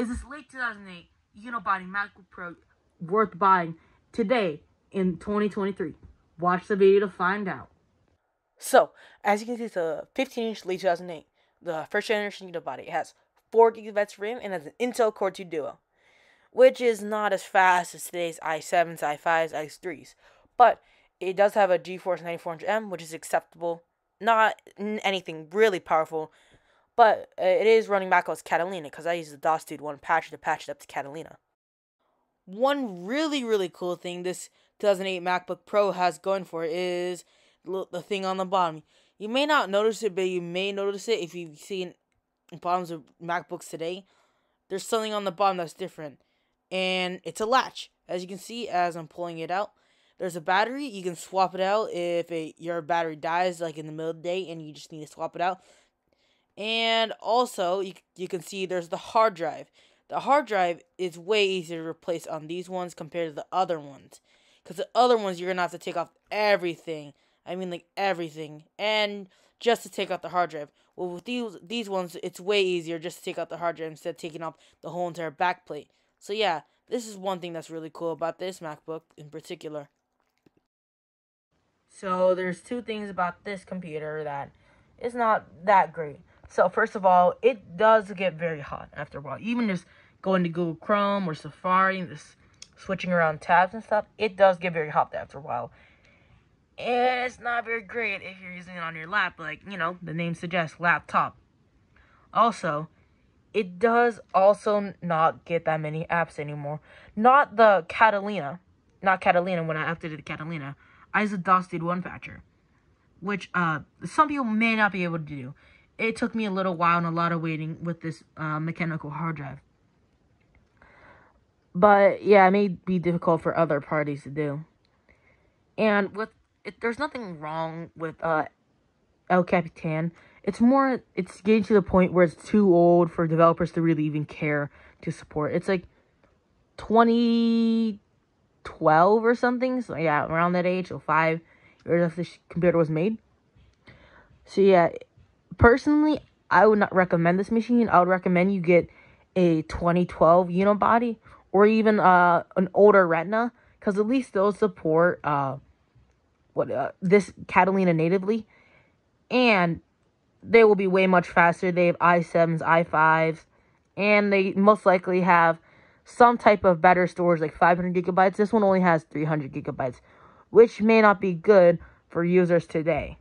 Is this late 2008 unibody MacBook Pro worth buying today in 2023? Watch the video to find out. So, as you can see, it's a 15 inch late 2008. The first generation unibody. It has 4 gigabytes RAM and has an Intel Core 2 Duo, which is not as fast as today's i7s, i5s, i3s, but it does have a GeForce 9400M, which is acceptable. Not anything really powerful, but uh, it is running back macOS Catalina because I use the DOS Dude one patch to patch it up to Catalina. One really, really cool thing this 2008 MacBook Pro has going for it is the thing on the bottom. You may not notice it, but you may notice it if you've seen bottoms of MacBooks today. There's something on the bottom that's different, and it's a latch. As you can see, as I'm pulling it out, there's a battery. You can swap it out if it, your battery dies, like in the middle of the day, and you just need to swap it out. And also, you, you can see there's the hard drive. The hard drive is way easier to replace on these ones compared to the other ones. Because the other ones, you're going to have to take off everything. I mean, like, everything. And just to take out the hard drive. Well, with these, these ones, it's way easier just to take out the hard drive instead of taking off the whole entire back plate. So, yeah, this is one thing that's really cool about this MacBook in particular. So, there's two things about this computer that is not that great. So first of all, it does get very hot after a while. Even just going to Google Chrome or Safari just switching around tabs and stuff, it does get very hot after a while. And it's not very great if you're using it on your lap, like, you know, the name suggests, laptop. Also, it does also not get that many apps anymore. Not the Catalina. Not Catalina when I updated the Catalina. I use the DOS One Patcher. Which uh, some people may not be able to do it took me a little while and a lot of waiting with this uh, mechanical hard drive. But yeah, it may be difficult for other parties to do. And with it, there's nothing wrong with uh, El Capitan. It's more, it's getting to the point where it's too old for developers to really even care to support. It's like 2012 or something. So yeah, around that age, so five years after this computer was made. So yeah, personally, I would not recommend this machine. I would recommend you get a 2012 unibody or even uh, an older Retina because at least those support uh, what uh, this Catalina natively, and they will be way much faster. They have i7s, i5s, and they most likely have some type of better storage like 500 gigabytes. This one only has 300 gigabytes, which may not be good for users today.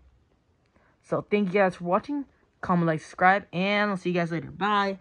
So thank you guys for watching. Comment, like, subscribe, and I'll see you guys later. Bye.